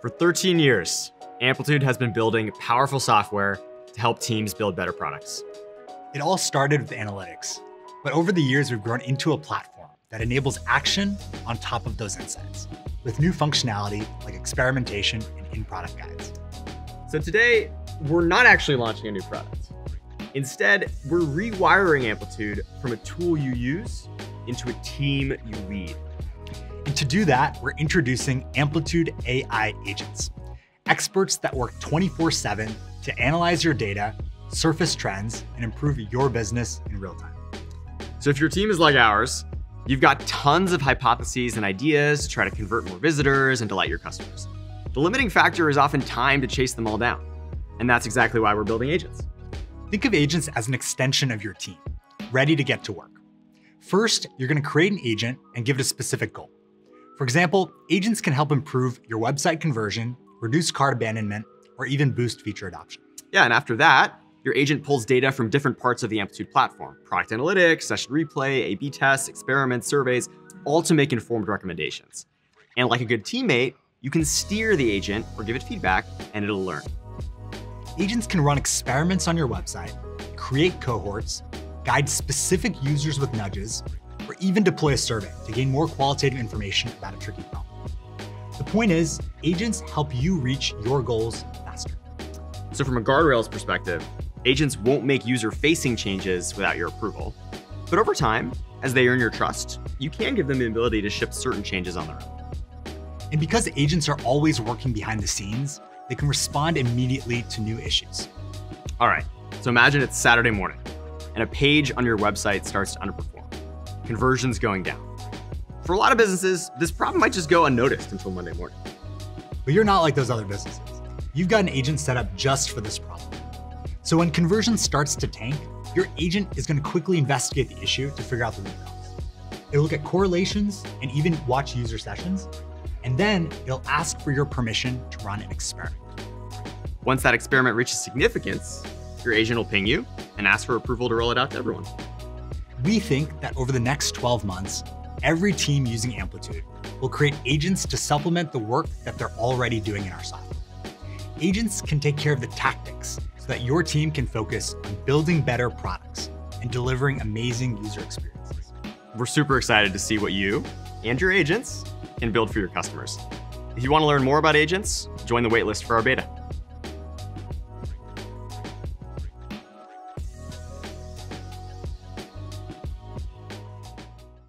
For 13 years, Amplitude has been building powerful software to help teams build better products. It all started with analytics, but over the years, we've grown into a platform that enables action on top of those insights with new functionality like experimentation and in-product guides. So today, we're not actually launching a new product. Instead, we're rewiring Amplitude from a tool you use into a team you lead. To do that, we're introducing Amplitude AI agents, experts that work 24 7 to analyze your data, surface trends, and improve your business in real time. So if your team is like ours, you've got tons of hypotheses and ideas to try to convert more visitors and delight your customers. The limiting factor is often time to chase them all down. And that's exactly why we're building agents. Think of agents as an extension of your team, ready to get to work. First, you're going to create an agent and give it a specific goal. For example, agents can help improve your website conversion, reduce cart abandonment, or even boost feature adoption. Yeah, and after that, your agent pulls data from different parts of the Amplitude platform product analytics, session replay, A B tests, experiments, surveys, all to make informed recommendations. And like a good teammate, you can steer the agent or give it feedback, and it'll learn. Agents can run experiments on your website, create cohorts, guide specific users with nudges, or even deploy a survey to gain more qualitative information about a tricky problem. The point is, agents help you reach your goals faster. So from a guardrails perspective, agents won't make user-facing changes without your approval. But over time, as they earn your trust, you can give them the ability to ship certain changes on their own. And because agents are always working behind the scenes, they can respond immediately to new issues. All right, so imagine it's Saturday morning and a page on your website starts to underperform conversions going down. For a lot of businesses, this problem might just go unnoticed until Monday morning. But you're not like those other businesses. You've got an agent set up just for this problem. So when conversion starts to tank, your agent is going to quickly investigate the issue to figure out the root cause. It'll look at correlations and even watch user sessions, and then it'll ask for your permission to run an experiment. Once that experiment reaches significance, your agent will ping you and ask for approval to roll it out to everyone. We think that over the next 12 months, every team using Amplitude will create agents to supplement the work that they're already doing in our software. Agents can take care of the tactics so that your team can focus on building better products and delivering amazing user experiences. We're super excited to see what you and your agents can build for your customers. If you want to learn more about agents, join the waitlist for our beta.